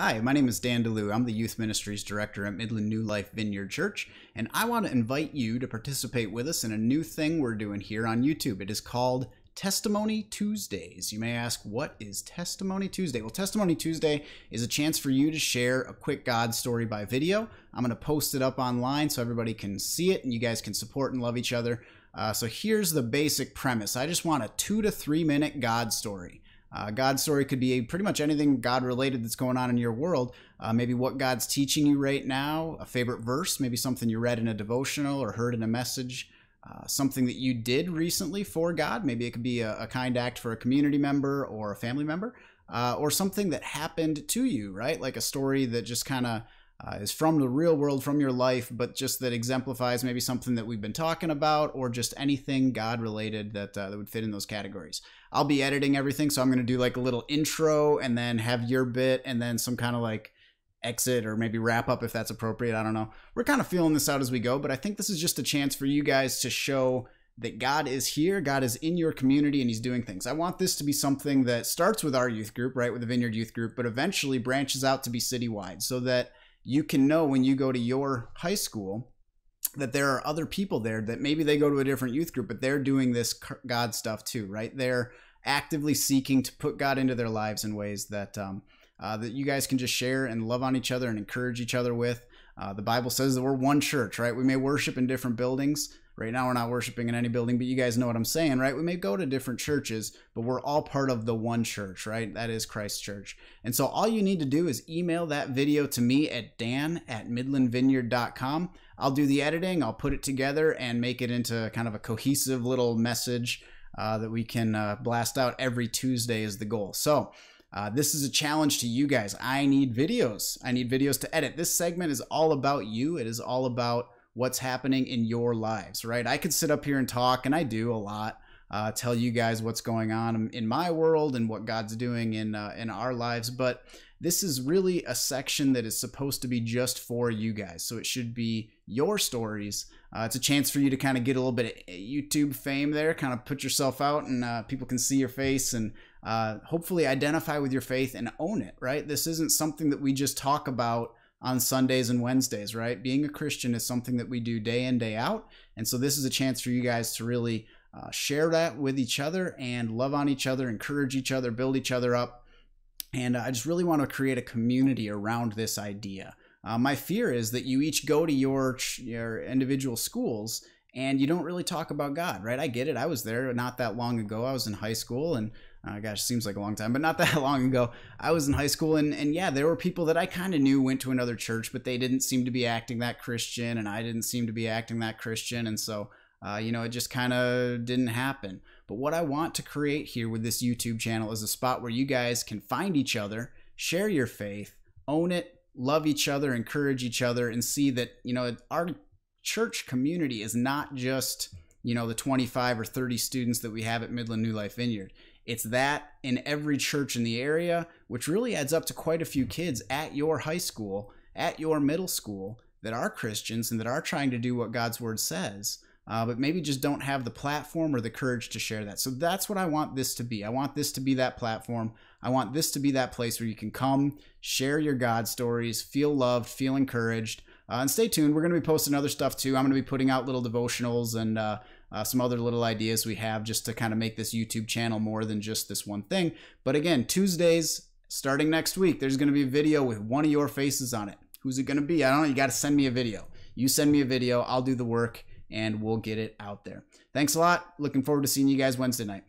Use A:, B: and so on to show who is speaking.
A: Hi, my name is Dan DeLeeuw. I'm the Youth Ministries Director at Midland New Life Vineyard Church, and I want to invite you to participate with us in a new thing we're doing here on YouTube. It is called Testimony Tuesdays. You may ask, what is Testimony Tuesday? Well, Testimony Tuesday is a chance for you to share a quick God story by video. I'm going to post it up online so everybody can see it and you guys can support and love each other. Uh, so here's the basic premise I just want a two to three minute God story. Uh, God's story could be pretty much anything God related that's going on in your world. Uh, maybe what God's teaching you right now, a favorite verse, maybe something you read in a devotional or heard in a message, uh, something that you did recently for God. Maybe it could be a, a kind act for a community member or a family member, uh, or something that happened to you, right? Like a story that just kind of uh, is from the real world, from your life, but just that exemplifies maybe something that we've been talking about, or just anything God related that uh, that would fit in those categories. I'll be editing everything, so I'm going to do like a little intro, and then have your bit, and then some kind of like exit or maybe wrap up if that's appropriate. I don't know. We're kind of feeling this out as we go, but I think this is just a chance for you guys to show that God is here, God is in your community, and He's doing things. I want this to be something that starts with our youth group, right, with the Vineyard Youth Group, but eventually branches out to be citywide so that you can know when you go to your high school that there are other people there that maybe they go to a different youth group, but they're doing this God stuff too, right? They're actively seeking to put God into their lives in ways that um, uh, that you guys can just share and love on each other and encourage each other with. Uh, the Bible says that we're one church, right? We may worship in different buildings, Right now, we're not worshiping in any building, but you guys know what I'm saying, right? We may go to different churches, but we're all part of the one church, right? That is Christ Church. And so all you need to do is email that video to me at dan at midlandvineyard.com. I'll do the editing, I'll put it together and make it into kind of a cohesive little message uh, that we can uh, blast out every Tuesday is the goal. So, uh, this is a challenge to you guys. I need videos. I need videos to edit. This segment is all about you. It is all about what's happening in your lives, right? I could sit up here and talk, and I do a lot, uh, tell you guys what's going on in my world and what God's doing in uh, in our lives, but this is really a section that is supposed to be just for you guys. So it should be your stories. Uh, it's a chance for you to kind of get a little bit of YouTube fame there, kind of put yourself out, and uh, people can see your face and uh, hopefully identify with your faith and own it, right? This isn't something that we just talk about on Sundays and Wednesdays, right? Being a Christian is something that we do day in, day out. And so this is a chance for you guys to really uh, share that with each other and love on each other, encourage each other, build each other up. And uh, I just really want to create a community around this idea. Uh, my fear is that you each go to your your individual schools and you don't really talk about God, right? I get it. I was there not that long ago. I was in high school and uh, gosh, seems like a long time, but not that long ago. I was in high school, and, and yeah, there were people that I kind of knew went to another church, but they didn't seem to be acting that Christian, and I didn't seem to be acting that Christian. And so, uh, you know, it just kind of didn't happen. But what I want to create here with this YouTube channel is a spot where you guys can find each other, share your faith, own it, love each other, encourage each other, and see that, you know, our church community is not just you know the 25 or 30 students that we have at Midland New Life Vineyard. It's that in every church in the area, which really adds up to quite a few kids at your high school, at your middle school, that are Christians and that are trying to do what God's word says, uh, but maybe just don't have the platform or the courage to share that. So that's what I want this to be. I want this to be that platform. I want this to be that place where you can come, share your God stories, feel loved, feel encouraged. Uh, and stay tuned. We're going to be posting other stuff too. I'm going to be putting out little devotionals and uh, uh, some other little ideas we have just to kind of make this YouTube channel more than just this one thing. But again, Tuesdays, starting next week, there's going to be a video with one of your faces on it. Who's it going to be? I don't know. You got to send me a video. You send me a video, I'll do the work, and we'll get it out there. Thanks a lot. Looking forward to seeing you guys Wednesday night.